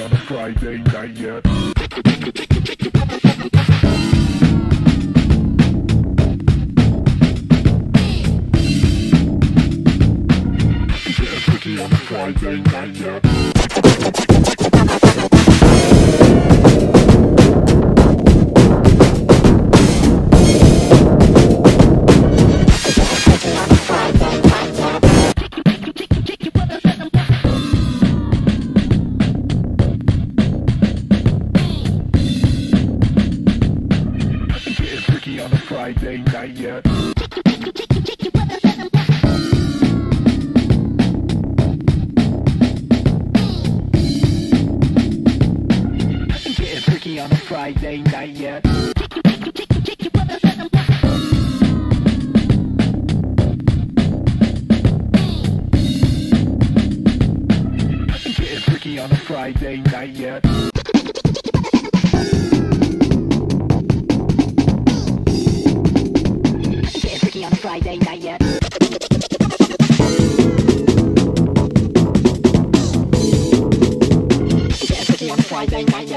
on a Friday night yet. Friday night, yeah. Friday night yet. Getting tricky on a Friday night yet. Getting tricky on a Friday night yet.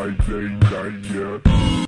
I think I get.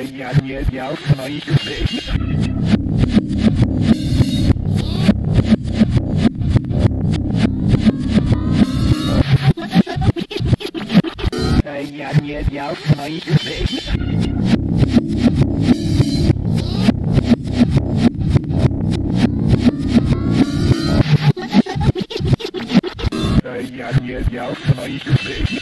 я не я моих людей. Я не я моих людей. Я не я моих людей.